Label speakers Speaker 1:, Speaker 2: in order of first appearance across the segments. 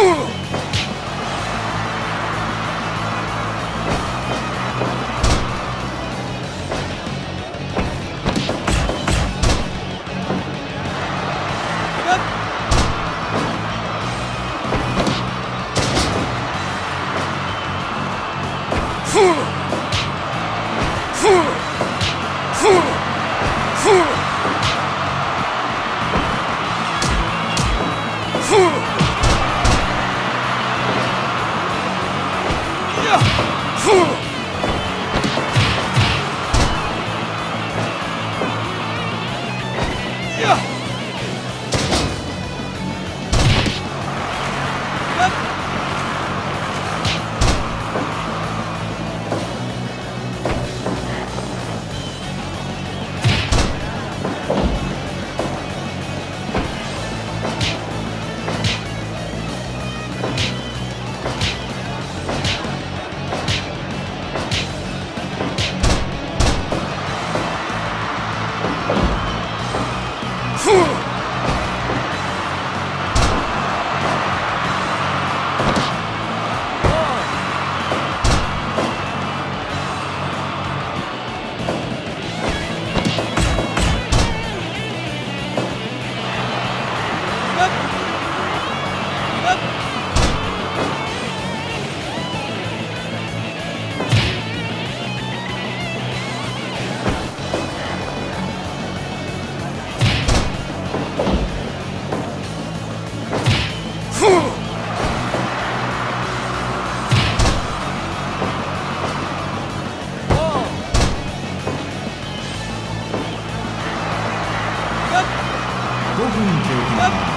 Speaker 1: 5 Up.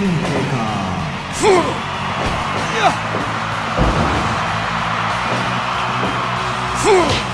Speaker 1: 経過分経過